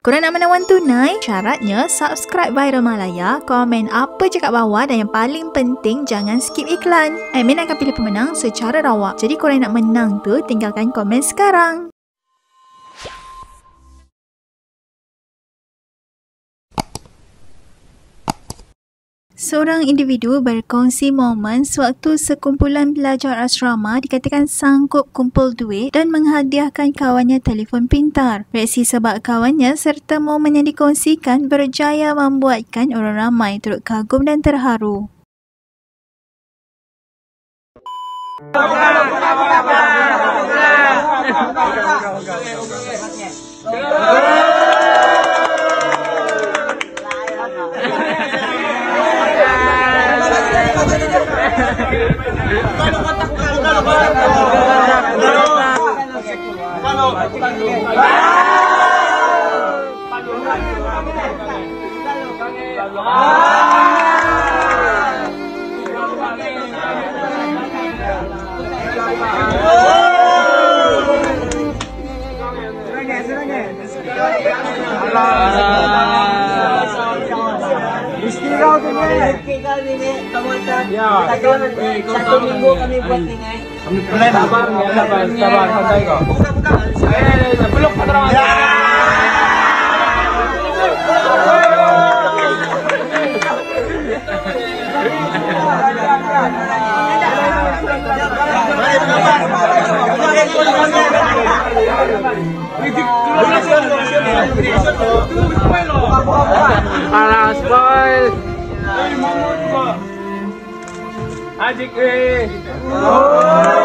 Korang nak menawan tunai? Syaratnya subscribe Viral Malaya, komen apa je kat bawah dan yang paling penting jangan skip iklan. Admin akan pilih pemenang secara rawak. Jadi korang nak menang tu tinggalkan komen sekarang. Seorang individu berkongsi momen sewaktu sekumpulan pelajar asrama dikatakan sanggup kumpul duit dan menghadiahkan kawannya telefon pintar. Reaksi sebab kawannya serta momen yang dikongsikan berjaya membuatkan orang ramai turut kagum dan terharu. Mesti kau Okay kami ni, kamata. Kami Eh, magic way.